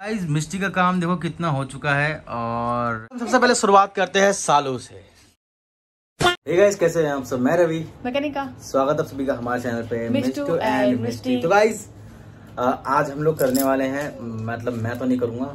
Guys मिस्टी का काम देखो कितना हो चुका है और सबसे पहले शुरुआत करते हैं सालों से। Hey guys, कैसे हैं आप सब? मैं रवि। मैकेनिका। स्वागत है आप सभी का हमारे चैनल पे मिस्टू एंड मिस्टी। तो गाइस आज हम लोग करने वाले हैं मतलब मैं तो नहीं करूँगा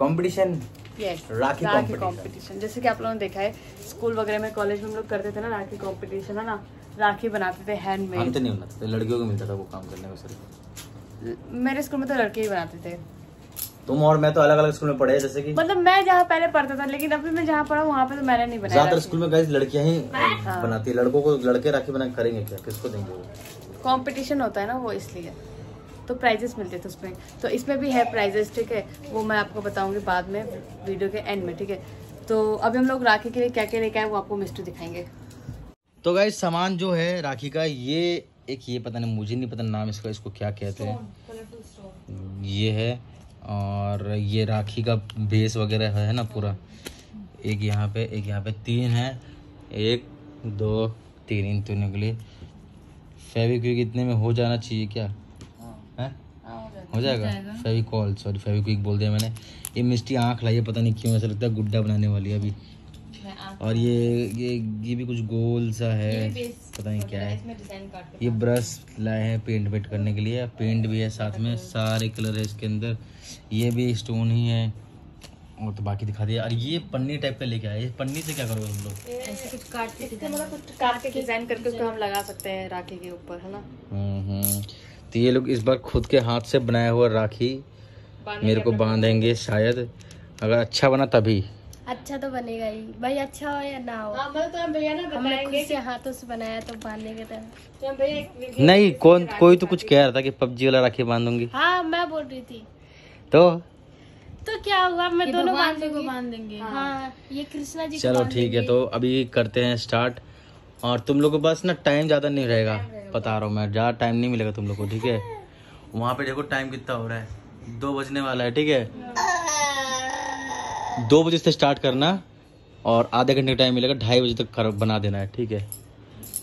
कंपटीशन यस राखी। कंपटीशन जैसे कि आप लोगों ने देखा है स्कूल वगैरह में कॉलेज में हम लोग करते थे ना राखी कंपटीशन है ना? राखी बनाते थे हैंडमेड हम तो नहीं बनाते थे लड़कियों को मिलता था वो काम करने को सिर्फ़ मेरे स्कूल में तो लड़के ही बनाते थे। तुम और मैं तो अलग अलग स्कूल में पढ़े जैसे कि मतलब मैं जहाँ पहले पढ़ता था लेकिन अभी मैं जहाँ पढ़ा वहाँ पे तो मैंने नहीं बनाया ज़्यादातर स्कूल में गाइस लड़कियाँ ही बनाती है। लड़कों को लड़के राखी बना करेंगे क्या? किसको देंगे वो? कंपटीशन होता है ना वो इसलिए। तो प्राइजेस मिलते थे उसमें। तो इसमें भी है प्राइजेस ठीक है? वो मैं आपको बताऊँगी बाद में वीडियो के एंड में ठीक है? तो अभी हम लोग राखी के लिए क्या क्या लेके आए वो आपको मिस्टू दिखाएँगे। तो गाइस सामान जो है राखी का ये एक ये पता नहीं मुझे नहीं पता नाम इसका इसको क्या कहते हैं? ये है और ये राखी का बेस वगैरह है ना पूरा। एक यहाँ पे एक यहाँ पे तीन है। एक दो तीन इन तीनों के लिए। फेविक्विक इतने में हो जाना चाहिए क्या? है। हो? जाएगा। फेविकॉल सॉरी फेविक्विक बोल दिया मैंने। ये मिस्टी आँख लाइए है पता नहीं क्यों ऐसा लगता है गुड्डा बनाने वाली है अभी। और ये ये ये भी कुछ गोल सा है पता नहीं क्या है। इसमें डिज़ाइन काट ये ब्रश लाए हैं पेंट वेंट करने के लिए पेंट भी है साथ में सारे कलर है इसके अंदर। ये भी स्टोन ही है। और तो बाकी दिखा दिया। और ये पन्नी टाइप का लेके आए। पन्नी से क्या करोगे हम लोग? ऐसे कुछ काट के मतलब कुछ काट के डिज़ाइन करके उसको हम लगा सकते हैं राखी के ऊपर है ना? हम्म हम्म। तो ये लोग इस बार खुद के हाथ से बनाया हुआ राखी मेरे को बांधेंगे शायद। अगर अच्छा बना तभी। अच्छा तो बनेगा ही। भाई अच्छा हो या ना हो? हाँ मतलब तो हम भैया ना हमने खुद से हाथों से बनाया तो बांधने के तरह। तो भैया नहीं कौन कोई तो कुछ कह रहा था कि पबजी वाला राखी बांधूँगी। हाँ मैं बोल रही थी। तो? तो क्या हुआ? मैं दोनों बाँध को बाँध देंगे हाँ ये कृष्णा जी चलो ठीक है तो अभी करते हैं स्टार्ट और तुम लोग के पास ना टाइम ज़्यादा नहीं रहेगा बता रहा हूँ मैं। ज़्यादा टाइम नहीं मिलेगा तुम लोग को ठीक है? वहाँ पे देखो टाइम कितना हो रहा है। दो बजने वाला है ठीक है? दो बजे से स्टार्ट करना और आधे घंटे का टाइम मिलेगा ढाई बजे तक कर बना देना है ठीक है?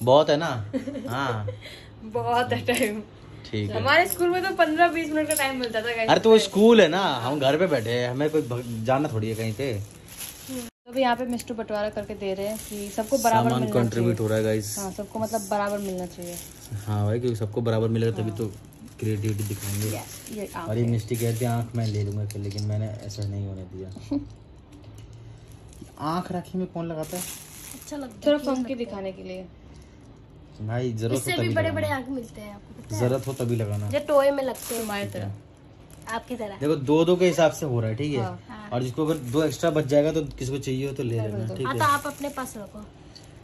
बहुत है ना? हाँ। बहुत है टाइम ठीक है। हमारे स्कूल में तो पंद्रह बीस मिनट का टाइम मिलता था अरे तो वो स्कूल है ना हम घर पे बैठे हैं हमें कोई जाना थोड़ी है कहीं पे। तो अभी यहाँ पे मिस्टू बंटवारा करके दे रहे हैं कि सबको बराबर मिलना चाहिए। कंट्रीब्यूट हो रहा है गाइस हाँ सबको मतलब बराबर मिलना चाहिए। हाँ भाई क्योंकि सबको बराबर मिलेगा तभी तो क्रिएटिविटी दिखाएँगे। ये और ये मिस्टी कहती है आँख मैं ले लूँगा लेकिन मैंने ऐसा नहीं होने दिया। आँख राखी में कौन लगाता है। अच्छा लगता थोड़ा फंकी दिखाने के लिए। भाई ज़रूरत इससे भी बड़े बड़े आँख मिलते हैं आपको ज़रूरत हो तभी लगाना। जो टोए में लगते हैं। तुम्हारी तरह आपकी तरह। देखो दो दो के हिसाब से हो रहा है ठीक है? हाँ। और जिसको अगर दो एक्स्ट्रा बच जाएगा तो किसी को चाहिए हो तो ले लेना ठीक हाँ है? तो आप अपने पास रखो।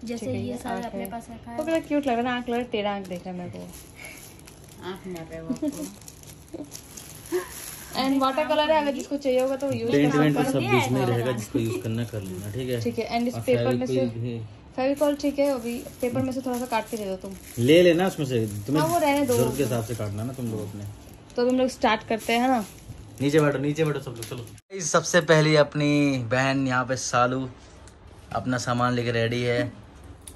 जैसे ये सारे अपने पास रखा है। बड़ा क्यूट लग रहा है आँख लग रहा है तेरा आँख देख रहा है मेरे को। आँख मार रहा है वो एंड वाटर कलर है अगर जिसको चाहिए होगा तो यूज़ पेंट वेंट तो सब बीच में रहेगा जिसको यूज़ करना कर लेना ठीक है? ठीक है एंड इस पेपर में से फेविकॉल ठीक है अभी पेपर में से थोड़ा सा काट के दे दो तुम। ले लेना उसमें से तुम्हें हाँ, वो रहने दो। ज़रूरत के हिसाब से काटना ना तुम लोग अपने। तो हम लोग स्टार्ट करते हैं ना? नीचे बैठो नीचे बैठो सब लोग चलो। सबसे पहले अपनी बहन यहाँ पे सालू अपना सामान लेके रेडी है।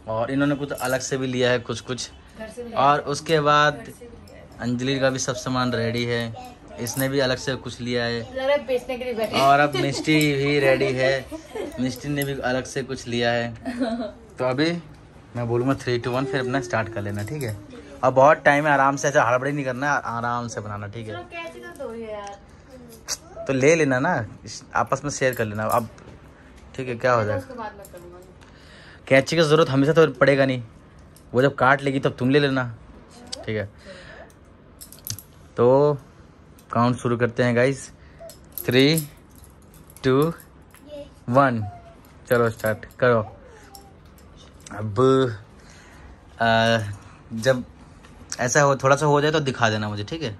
और इन्होंने कुछ अलग से भी लिया है कुछ कुछ और उसके बाद अंजलि का भी सब सामान रेडी है। इसने भी अलग से कुछ लिया है। बेचने के लिए बैठे और अब मिस्टी भी रेडी है। मिस्टी ने भी अलग से कुछ लिया है। तो अभी मैं बोलूँगा थ्री टू वन फिर अपना स्टार्ट कर लेना ठीक है? और बहुत टाइम है आराम से ऐसा हड़बड़ी नहीं करना है आराम से बनाना ठीक है? तो ले लेना ना आपस में शेयर कर लेना अब ठीक है क्या हो जाएगा कैंची की ज़रूरत हमेशा तो पड़ेगा नहीं। वो जब काट लेगी तब तुम ले लेना ठीक है? तो काउंट शुरू करते हैं गाइस थ्री टू वन चलो स्टार्ट करो. अब आ, जब ऐसा हो थोड़ा सा हो जाए तो दिखा देना मुझे ठीक है?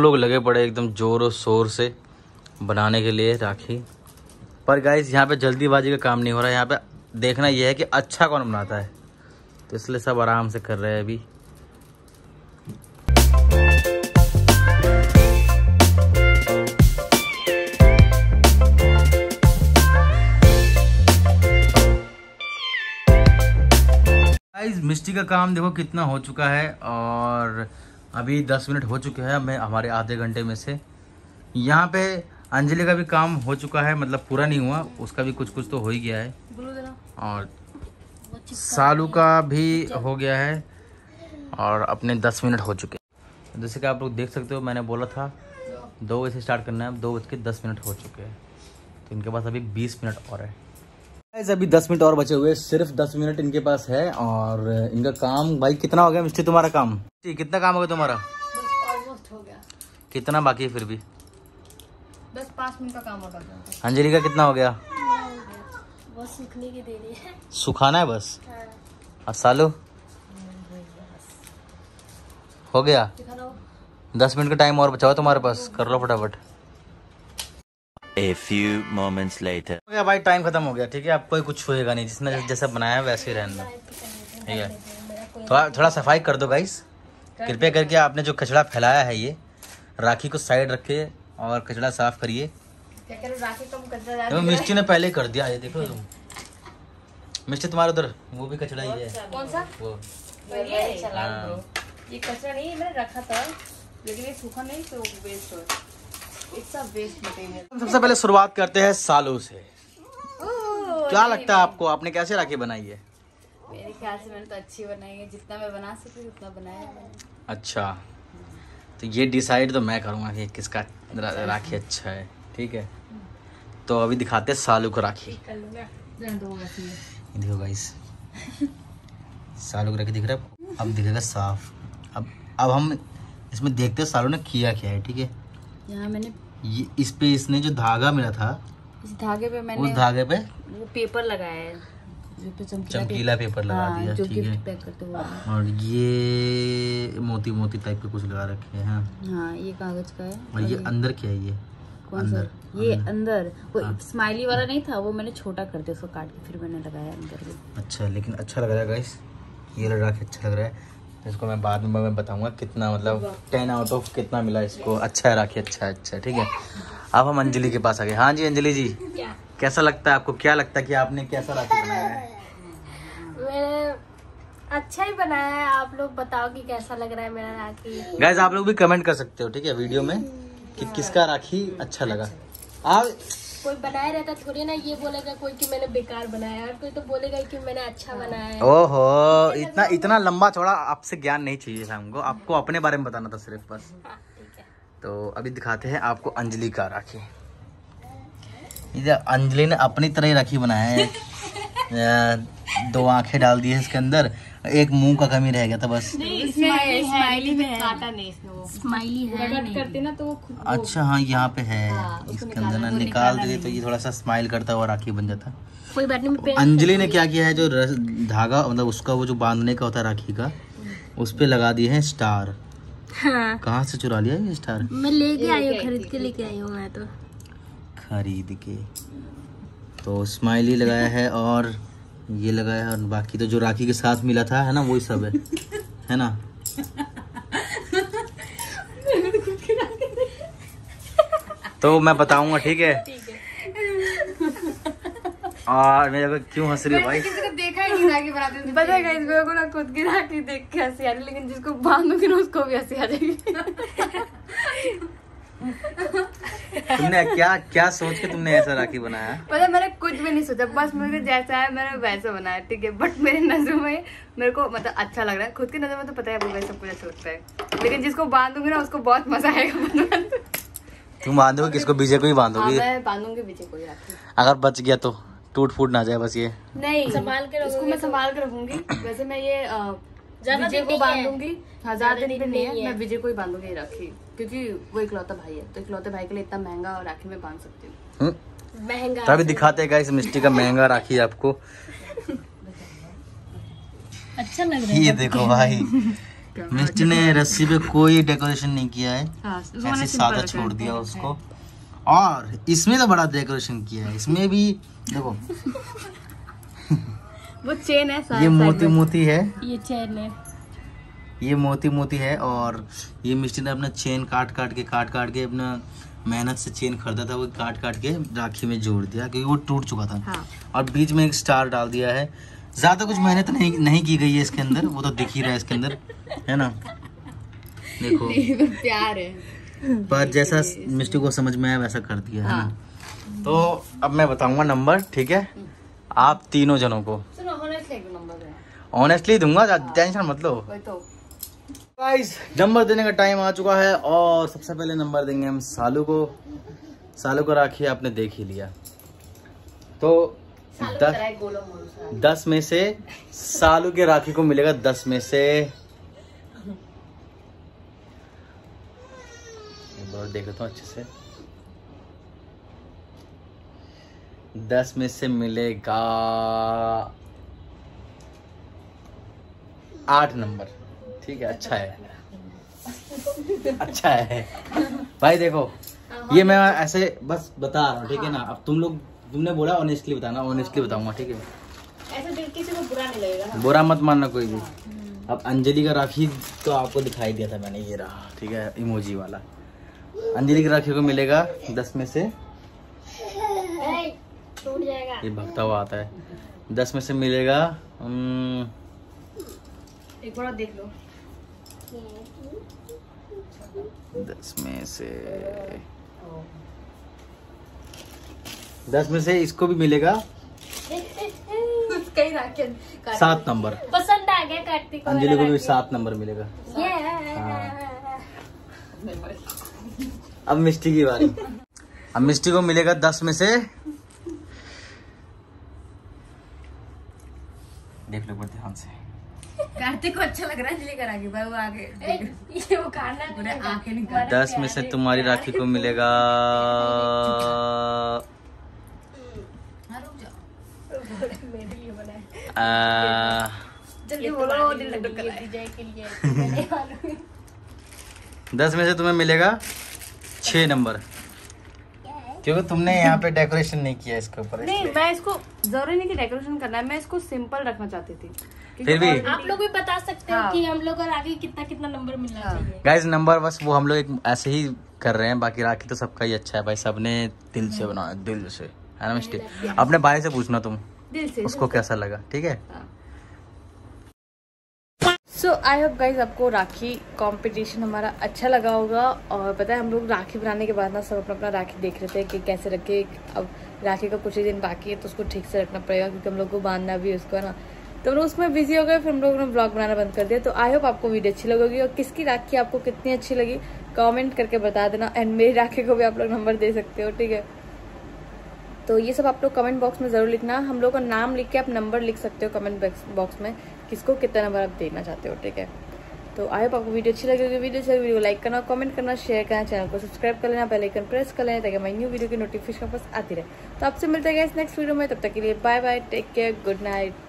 दोनों लोग लगे पड़े एकदम ज़ोर और शोर से बनाने के लिए राखी। पर गाइस यहाँ पे जल्दीबाजी का काम नहीं हो रहा। है यहाँ पे देखना यह है कि अच्छा कौन बनाता है। तो इसलिए सब आराम से कर रहे हैं अभी। मिस्टी का काम देखो कितना हो चुका है और अभी दस मिनट हो चुके हैं मैं हमारे आधे घंटे में से। यहाँ पे अंजलि का भी काम हो चुका है मतलब पूरा नहीं हुआ उसका भी कुछ कुछ तो हो ही गया है। और सालू का भी हो गया है और अपने दस मिनट हो चुके हैं। जैसे कि आप लोग देख सकते हो मैंने बोला था दो बजे से स्टार्ट करना है अब दो बज के दस मिनट हो चुके हैं। तो इनके पास अभी बीस मिनट और है। Guys, अभी दस मिनट और बचे हुए सिर्फ़ दस मिनट इनके पास है और इनका काम भाई कितना हो गया मिस्टी तुम्हारा काम? जी कितना काम हो गया तुम्हारा? ऑलमोस्ट हो गया। कितना बाकी है फिर भी? बस पाँच मिनट का काम और बचा है। अंजलि का कितना हो गया? वो सूखने की देरी है। सुखाना है बस? हाँ। और सालू? हो गया। दस मिनट का टाइम और बचा हुआ तुम्हारे पास? कर लो फटाफट। A few moments later. हो गया भाई टाइम खत्म हो गया ठीक है? अब कोई कुछ छुएगा नहीं जिसने जैसा बनाया है वैसे ही रहना ठीक है? थोड़ा थोड़ा सफ़ाई कर दो गाइस कृपया करके आपने जो कचड़ा फैलाया है ये राखी को साइड रखे और कचड़ा साफ़ करिए। हो, डाल देखो, मिस्टी ने पहले कर दिया ये देखो तुम। मिस्टी तुम्हारे उधर वो भी कचड़ा ही है। कौन सा? वो। हाँ। ये कचरा नहीं मैंने रखा था लेकिन ये सूखा नहीं तो वेस्ट हो। सबसे पहले शुरुआत करते हैं सालों से। क्या लगता है आपको? आपने कैसे राखी बनाई है? मेरे ख्याल से मैंने तो अच्छी बनाई है। जितना मैं बना सकी उतना बनाया है अच्छा। तो ये डिसाइड तो मैं करूँगा कि किसका रा- राखी अच्छा है ठीक है? तो अभी दिखाते हैं सालू को राखी। ही। देखो गाइस सालू को राखी दिख रहा है। अब दिखेगा साफ़। अब अब हम इसमें देखते हैं सालू ने किया क्या है ठीक है? यहाँ मैंने ये इस पे इसने जो धागा मिला था इस धागे पे मैंने उस धागे पे वो पेपर लगाया है। पे चमकीला पेपर लगा हाँ, दिया ठीक है। और ये मोती मोती टाइप के कुछ लगा रखे हैं हाँ। हाँ ये कागज़ का है। और ये अंदर क्या है ये? कौन सा? अंदर ये अंदर। वो हाँ। स्माइली वाला नहीं था वो मैंने छोटा कर दिया उसको काट के फिर मैंने लगाया अंदर अच्छा लेकिन अच्छा लग रहा है गाइस ये लगा के अच्छा लग रहा है। इसको मैं बाद में मैं बताऊँगा कितना मतलब टेन आउट ऑफ़ कितना मिला इसको। अच्छा है राखी अच्छा है अच्छा ठीक है। अब हम अंजलि के पास आ गए। हाँ जी अंजलि जी। कैसा लगता है आपको? क्या लगता है कि आपने कैसा राखी बनाया है? अच्छा ही बनाया है। आप लोग बताओ कि कैसा लग रहा है मेरा राखी। गाइस आप लोग भी कमेंट कर सकते हो ठीक है वीडियो में कि किसका राखी अच्छा लगा। आप कोई बनाया रहता थोड़ी ना ये बोलेगा कोई कि मैंने बेकार बनाया और कोई तो बोलेगा कि मैंने अच्छा बनाया है। ओहो इतना इतना लंबा चौड़ा आपसे ज्ञान नहीं चाहिए था हमको। आपको अपने बारे में बताना था सिर्फ़ बस। है तो अभी दिखाते हैं आपको अंजलि का राखी। इधर अंजलि ने अपनी तरह ही राखी बनाया है। दो आँखें डाल दी है इसके अंदर। एक मुँह का कमी रह गया था बस। स्माइली में काटा नहीं इसमें वो। स्माइली है कट करते ना तो अच्छा हाँ यहाँ पे है। इसके अंदर ना निकाल दिए तो ये थोड़ा सा स्माइल करता हुआ राखी बन जाता। कोई बात नहीं अंजलि ने क्या किया है जो धागा मतलब उसका वो जो बांधने का होता है राखी का उस पे लगा दिए हैं स्टार। हाँ। कहाँ से चुरा लिया ये स्टार? मैं लेके आई हूँ खरीद के लेके आई हूँ मैं तो। खरीद के। तो स्माइली लगाया है और ये लगाया है और बाकी तो जो राखी के साथ मिला था है ना वही सब है। है ना? तो मैं बताऊँगा ठीक है? और मेरे को क्यों हंस रही हो भाई? देखा ही नहीं राखी बनाते पता है गाइस मेरे को ना खुद की राखी देख के हँसी आ रही लेकिन जिसको बांधूँगी ना उसको भी हँसी आ जाएगी। तुमने क्या क्या सोच के तुमने ऐसा राखी बनाया? पता है मैंने नहीं सोचा। बस मुझे जैसा है मैंने वैसा बनाया ठीक है। बट मेरे नज़रों में मेरे को मतलब अच्छा लग रहा है। खुद की नज़र में तो पता है वो सब कुछ अच्छा लगता है। लेकिन जिसको बांधूँगी ना उसको बहुत मज़ा आएगा तुम बांधोगे किसको? बीजे को ही हाँ बांधोगी मैं बांधूँगी पीछे कोई राखी अगर बच गया तो टूट फूट ना जाए बस ये। नहीं संभाल के उसको मैं संभाल के रखूँगी। वैसे मैं ये विजय को बांधूँगी। हज़ार दिन पे नहीं है है। मैं विजय को ही बांधूँगी ये राखी। क्योंकि वो इकलौता भाई है। तो इकलौते भाई के लिए इतना महँगा और राखी में बाँध सकती हूँ। हम्म? महँगा तो अभी दिखाते हैं गाइस मिस्टी का महँगा राखी आपको। अच्छा लग रहा है ये देखो भाई मिस्टी ने रस्सी पे कोई डेकोरेशन नहीं किया है। हाँ ऐसे सादा छोड़ दिया उसको। और इसमें तो बड़ा डेकोरेशन किया है इसमें भी देखो। वो चेन है ये मोती मोती है है। ये चेन है। ये मोती मोती है और ये मिस्टी ने अपना चेन काट काट के काट काट के अपना मेहनत से चेन खरीदा था वो काट काट के राखी में जोड़ दिया क्योंकि वो टूट चुका था। हाँ। और बीच में एक स्टार डाल दिया है। ज़्यादा कुछ मेहनत नहीं नहीं की गई है इसके अंदर वो तो दिख ही रहा है इसके अंदर है ना? देखो। प्यार है। पर जैसा मिस्टी को समझ में आया वैसा कर दिया है ना? तो अब मैं बताऊँगा नंबर ठीक है? आप तीनों जनों को। है ऑनेस्टली दूँगा टेंशन मत लो। तो। गाइस नंबर देने का टाइम आ चुका है और सबसे पहले नंबर देंगे हम सालू को। सालू को राखी आपने देख ही लिया। तो दस दस में से सालू के राखी को मिलेगा दस में से। एक बार देख लेता हूँ अच्छे से। दस में से मिलेगा आठ नंबर। ठीक है अच्छा है। अच्छा है। भाई देखो ये मैं ऐसे बस बता रहा हूँ ठीक है ना? अब तुम लोग तुमने बोला ऑनेस्टली बताना ऑनेस्टली बताऊँगा ठीक है? ऐसे किसी को बुरा नहीं लगेगा बुरा मत मानना कोई भी। अब अंजलि का राखी तो आपको दिखाई दिया था मैंने ये रहा ठीक है इमोजी वाला। अंजलि की राखी को मिलेगा दस में से। टूट जाएगा। ये भगता हुआ आता है। दस में से मिलेगा एक बार देख लो। दस में से दस में से इसको भी मिलेगा। सात नंबर। पसंद आ गया कार्तिक को अंजलि को भी सात नंबर मिलेगा। हाँ। अब मिस्टी की बारी। अब मिस्टी को मिलेगा दस में से। देख लो ध्यान से। कार्तिक को अच्छा लग रहा है भाई वो आगे ये वो आँखें निकाल दस में से तुम्हारी राखी को मिलेगा। दस में से तुम्हें मिलेगा छ नंबर। क्योंकि तुमने यहाँ पे डेकोरेशन नहीं किया इसके ऊपर नहीं मैं इसको ज़रूरी नहीं कि डेकोरेशन करना है मैं इसको सिंपल रखना चाहती थी। फिर भी आप लोग भी बता सकते हैं हाँ। कि हम लोग को आगे कितना कितना नंबर मिलना हाँ। चाहिए। गाइस नंबर बस वो हम लोग एक ऐसे ही कर रहे हैं बाकी राखी तो सबका ही अच्छा है भाई सबने दिल से बनाया दिल से है ना मिस्टी? अपने भाई से पूछना तुम दिल से उसको कैसा लगा ठीक है? सो आई होप गाइज़ आपको राखी कंपटीशन हमारा अच्छा लगा होगा और पता है हम लोग राखी बनाने के बाद ना सब अपना अपना राखी देख रहे थे कि कैसे रखे अब राखी का कुछ ही दिन बाकी है तो उसको ठीक से रखना पड़ेगा क्योंकि हम लोग को बांधना भी उसको है ना। तो हम लोग उसमें बिज़ी हो गए, फिर हम लोग ने ब्लॉग बनाना बंद कर दिया। तो आई होप आपको वीडियो अच्छी लगेगी और किसकी राखी आपको कितनी अच्छी लगी कमेंट करके बता देना एंड मेरी राखी को भी आप लोग नंबर दे सकते हो, ठीक है? तो ये सब आप लोग कमेंट बॉक्स में ज़रूर लिखना। हम लोग का नाम लिख के आप नंबर लिख सकते हो कमेंट बॉक्स में, किसको कितना नंबर आप देना चाहते हो, ठीक है? तो आई होप आपको वीडियो अच्छी लगेगी वीडियो अच्छी वीडियो को लाइक करना कमेंट करना शेयर करना चैनल को सब्सक्राइब कर लेना बेल प्रेस कर लेना, ताकि हमारी न्यू वीडियो की नोटिफिकेशन बस आती रहे। तो आपसे मिलते हैं नेक्स्ट वीडियो में। तब तक के लिए bye bye take care good night